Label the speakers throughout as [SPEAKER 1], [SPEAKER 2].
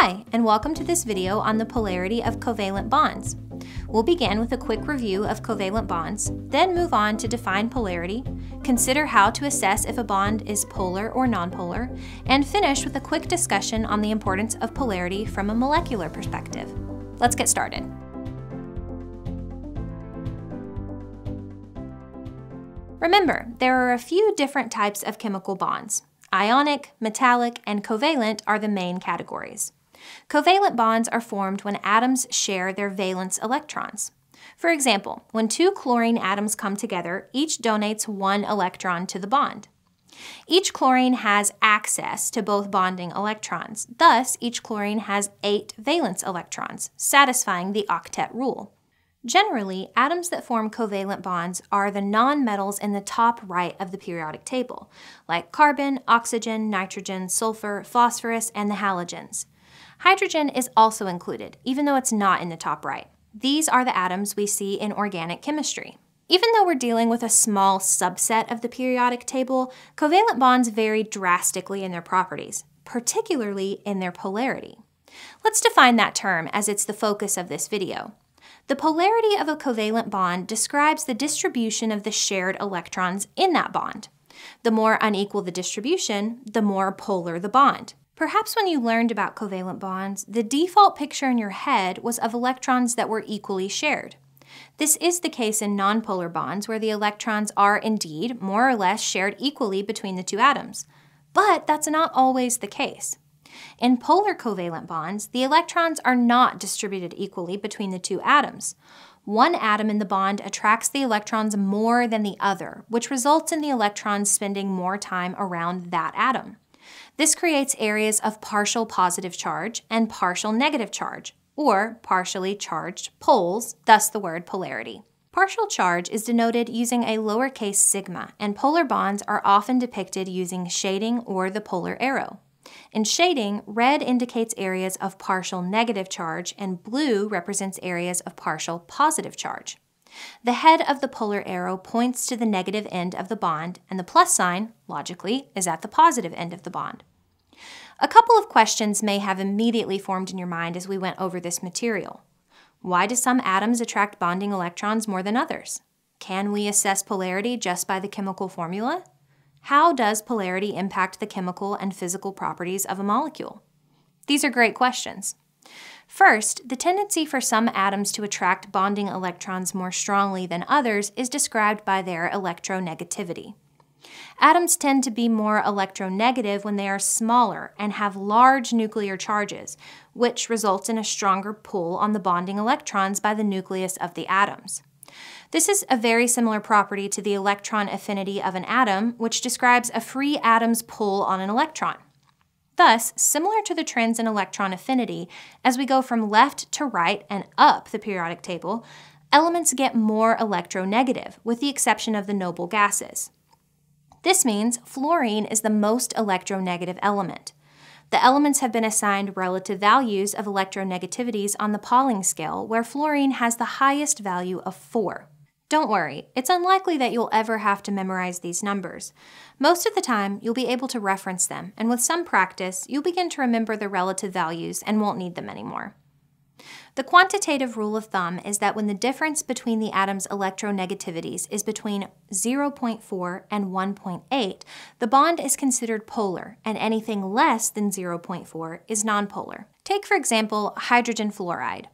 [SPEAKER 1] Hi, and welcome to this video on the polarity of covalent bonds. We'll begin with a quick review of covalent bonds, then move on to define polarity, consider how to assess if a bond is polar or nonpolar, and finish with a quick discussion on the importance of polarity from a molecular perspective. Let's get started. Remember, there are a few different types of chemical bonds. Ionic, metallic, and covalent are the main categories. Covalent bonds are formed when atoms share their valence electrons. For example, when two chlorine atoms come together, each donates one electron to the bond. Each chlorine has access to both bonding electrons. Thus, each chlorine has eight valence electrons, satisfying the octet rule. Generally, atoms that form covalent bonds are the nonmetals in the top right of the periodic table, like carbon, oxygen, nitrogen, sulfur, phosphorus, and the halogens. Hydrogen is also included, even though it's not in the top right. These are the atoms we see in organic chemistry. Even though we're dealing with a small subset of the periodic table, covalent bonds vary drastically in their properties, particularly in their polarity. Let's define that term as it's the focus of this video. The polarity of a covalent bond describes the distribution of the shared electrons in that bond. The more unequal the distribution, the more polar the bond. Perhaps when you learned about covalent bonds, the default picture in your head was of electrons that were equally shared. This is the case in nonpolar bonds where the electrons are indeed more or less shared equally between the two atoms. But that's not always the case. In polar covalent bonds, the electrons are not distributed equally between the two atoms. One atom in the bond attracts the electrons more than the other, which results in the electrons spending more time around that atom. This creates areas of partial positive charge and partial negative charge, or partially charged poles, thus the word polarity. Partial charge is denoted using a lowercase sigma, and polar bonds are often depicted using shading or the polar arrow. In shading, red indicates areas of partial negative charge and blue represents areas of partial positive charge. The head of the polar arrow points to the negative end of the bond, and the plus sign, logically, is at the positive end of the bond. A couple of questions may have immediately formed in your mind as we went over this material. Why do some atoms attract bonding electrons more than others? Can we assess polarity just by the chemical formula? How does polarity impact the chemical and physical properties of a molecule? These are great questions. First, the tendency for some atoms to attract bonding electrons more strongly than others is described by their electronegativity. Atoms tend to be more electronegative when they are smaller and have large nuclear charges, which results in a stronger pull on the bonding electrons by the nucleus of the atoms. This is a very similar property to the electron affinity of an atom, which describes a free atom's pull on an electron. Thus, similar to the trends in electron affinity, as we go from left to right and up the periodic table, elements get more electronegative, with the exception of the noble gases. This means fluorine is the most electronegative element. The elements have been assigned relative values of electronegativities on the Pauling scale, where fluorine has the highest value of 4. Don't worry, it's unlikely that you'll ever have to memorize these numbers. Most of the time, you'll be able to reference them, and with some practice, you'll begin to remember the relative values and won't need them anymore. The quantitative rule of thumb is that when the difference between the atom's electronegativities is between 0.4 and 1.8, the bond is considered polar, and anything less than 0.4 is nonpolar. Take, for example, hydrogen fluoride.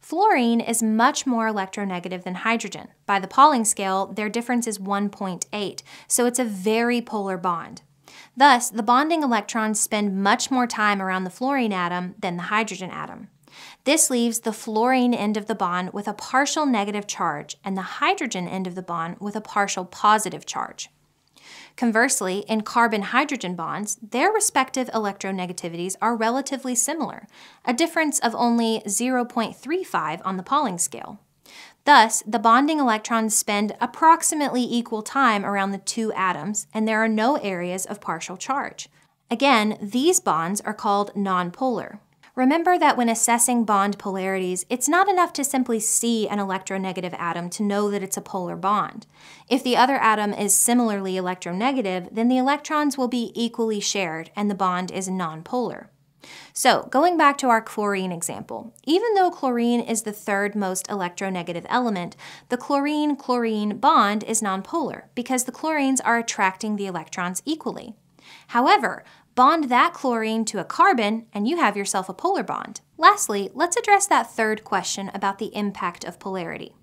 [SPEAKER 1] Fluorine is much more electronegative than hydrogen. By the Pauling scale, their difference is 1.8, so it's a very polar bond. Thus, the bonding electrons spend much more time around the fluorine atom than the hydrogen atom. This leaves the fluorine end of the bond with a partial negative charge and the hydrogen end of the bond with a partial positive charge. Conversely, in carbon hydrogen bonds, their respective electronegativities are relatively similar, a difference of only 0.35 on the Pauling scale. Thus, the bonding electrons spend approximately equal time around the two atoms, and there are no areas of partial charge. Again, these bonds are called nonpolar. Remember that when assessing bond polarities, it's not enough to simply see an electronegative atom to know that it's a polar bond. If the other atom is similarly electronegative, then the electrons will be equally shared and the bond is nonpolar. So, going back to our chlorine example, even though chlorine is the third most electronegative element, the chlorine chlorine bond is nonpolar because the chlorines are attracting the electrons equally. However, bond that chlorine to a carbon and you have yourself a polar bond. Lastly, let's address that third question about the impact of polarity.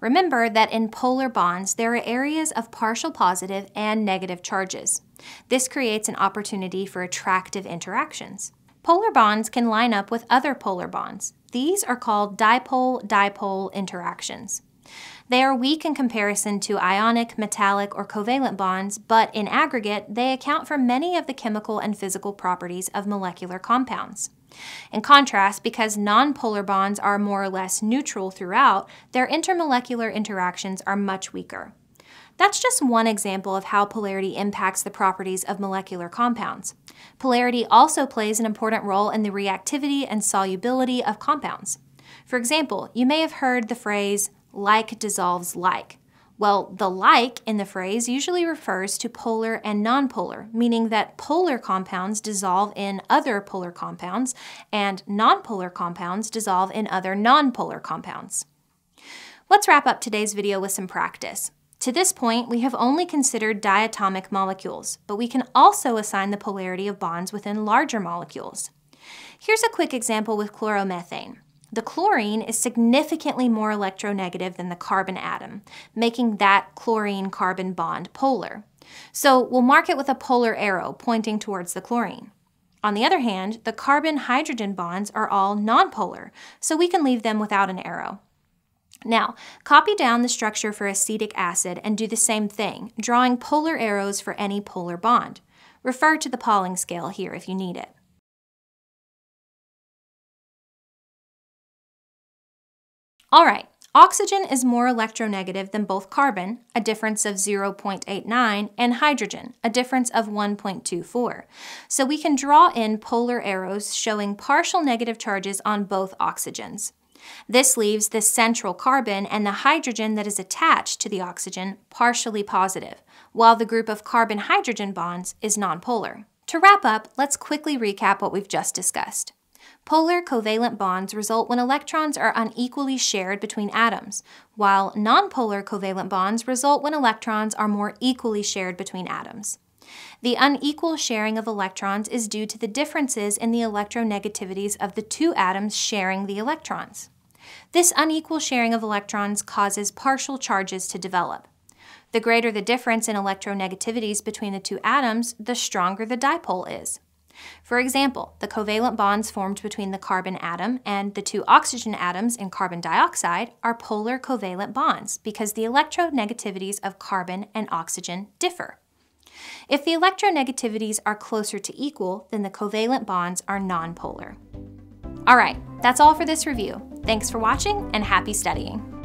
[SPEAKER 1] Remember that in polar bonds, there are areas of partial positive and negative charges. This creates an opportunity for attractive interactions. Polar bonds can line up with other polar bonds. These are called dipole-dipole interactions. They are weak in comparison to ionic, metallic, or covalent bonds, but in aggregate, they account for many of the chemical and physical properties of molecular compounds. In contrast, because nonpolar bonds are more or less neutral throughout, their intermolecular interactions are much weaker. That's just one example of how polarity impacts the properties of molecular compounds. Polarity also plays an important role in the reactivity and solubility of compounds. For example, you may have heard the phrase, like dissolves like. Well, the like in the phrase usually refers to polar and nonpolar, meaning that polar compounds dissolve in other polar compounds and nonpolar compounds dissolve in other nonpolar compounds. Let's wrap up today's video with some practice. To this point, we have only considered diatomic molecules, but we can also assign the polarity of bonds within larger molecules. Here's a quick example with chloromethane. The chlorine is significantly more electronegative than the carbon atom, making that chlorine-carbon bond polar. So we'll mark it with a polar arrow pointing towards the chlorine. On the other hand, the carbon-hydrogen bonds are all nonpolar, so we can leave them without an arrow. Now, copy down the structure for acetic acid and do the same thing, drawing polar arrows for any polar bond. Refer to the Pauling scale here if you need it. All right, oxygen is more electronegative than both carbon, a difference of 0.89, and hydrogen, a difference of 1.24. So we can draw in polar arrows showing partial negative charges on both oxygens. This leaves the central carbon and the hydrogen that is attached to the oxygen partially positive, while the group of carbon-hydrogen bonds is nonpolar. To wrap up, let's quickly recap what we've just discussed. Polar covalent bonds result when electrons are unequally shared between atoms, while nonpolar covalent bonds result when electrons are more equally shared between atoms. The unequal sharing of electrons is due to the differences in the electronegativities of the two atoms sharing the electrons. This unequal sharing of electrons causes partial charges to develop. The greater the difference in electronegativities between the two atoms, the stronger the dipole is. For example, the covalent bonds formed between the carbon atom and the two oxygen atoms in carbon dioxide are polar covalent bonds because the electronegativities of carbon and oxygen differ. If the electronegativities are closer to equal, then the covalent bonds are nonpolar. All right, that's all for this review. Thanks for watching and happy studying.